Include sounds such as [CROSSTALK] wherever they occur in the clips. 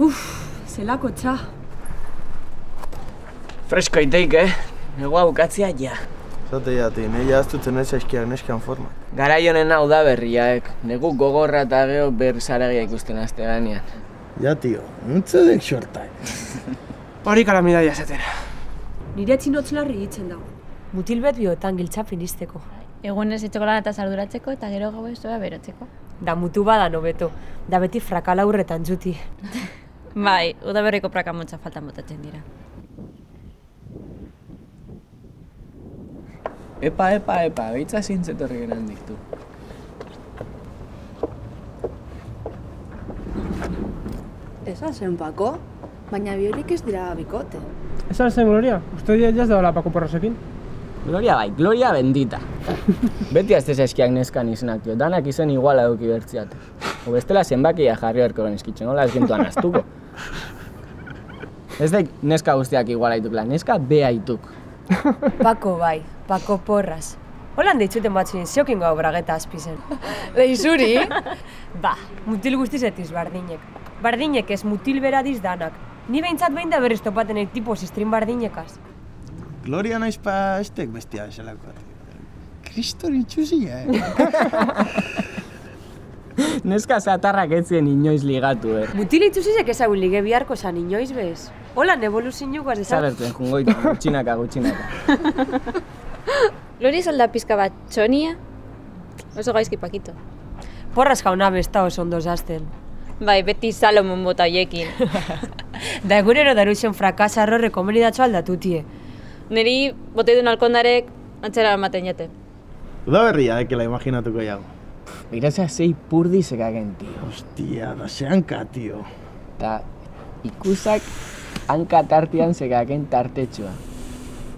Uf, zelako txa. Fresko iteik, eh? Negua bukatzia ja. Zate jati, nahi jaztutzen ez eskiak neskan forma. Garai honen hau da berriaek. Negu gogorra eta geho ber zaragia ikusten azte ganean. Ja, tio, nuntzedek xortak. [LAUGHS] Hori kalamida jasatera. Nire txinotz larri hitzen dago. Mutil bet biotan giltza finisteko. Egunez etxokolan eta sarduratzeko eta gero gau ez berotzeko. Da mutu bada nobeto, da beti frakala urretan juti. [LAUGHS] Bai, udaberriko prakamotza faltan botatzen dira. Epa, epa, epa, behitza zintzetorri genan diktu. Esa zen Pako, baina biorik ez dira bikote. Esan zen, Gloria, uste dira jaz daola Pako Porrosekin. Gloria bai, Gloria bendita. [LAUGHS] Beti azte eskiak neskan izenak, tio. Danak izen iguala eduki bertziat. O bestela zenbakia jarri berko genizkitzen, hola ez gintuan aztuko. [LAUGHS] Ez daik neska guztiak iguala itukla, neska bea ituk. [LAUGHS] Pako bai, Pako porras. Holan deitzuten batzuen ziokin gau brageta azpizen. Leizuri? [LAUGHS] [LAUGHS] Ba, mutil guztiz etiz bardinek. Bardinek ez mutil beradiz danak. Ni behintzat behin da berriz topatenek tipo sistrin bardinekaz. Gloria naiz pa estek bestia esalako. Kriston itxusia, eh? [LAUGHS] Neska zatarrak etzien inoiz ligatu, eh? Mutil itzuzizek ezagun lige biharko zan inoiz bez. Holan evoluzioak ez Zabertzen, jungoitu, gutxinaka, gutxinaka. [LAUGHS] Lori solda pizka bat txonia, oso gaizki pakito. Porras jauna besta oso ondo zazten. Bai, beti Salomon bota hoiekin. [LAUGHS] Da egunero daruzen frakasarro rekomenidatxo aldatutie. Neri bote duen alkondarek antzera ematen jate. Uda berria, ekela imaginatuko jago. Irazea zei purdi zekagen, tio. Hostia, da zehanka, tio. Ta ikusak hanka tartian zekagen tartetxoa.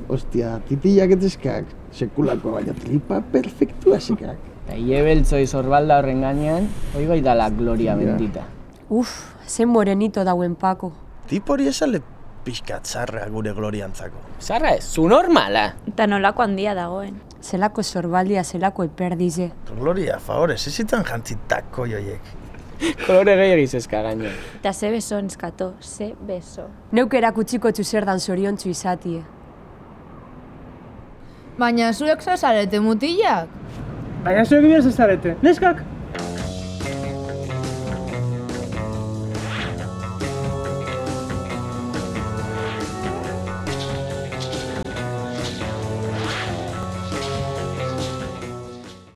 Hostia, titillak eteskak, sekulako baina tripa perfektua zekak. Ta hie beltzoi zorbalda horren gainean, hoi bai dala gloria bendita. Uf, zen morenito dauen Pako. Tipori esale pixka txarra gure gloriantzako. Zarra ez, zu normala. Eta nolako handia dagoen. Zelako zorbaldia, zelako eperdize. Gloria, favorez, ez zitan jantzitako joiek. [LAUGHS] Kolore gehiagiz ezka gainean. Eta ze beso neskato, ze beso. Neuk erakutsiko txuzerdan zoriontzu izatie. Baina zuek zazarete mutilak? Baina zuek bidez ez zarete. Neskak?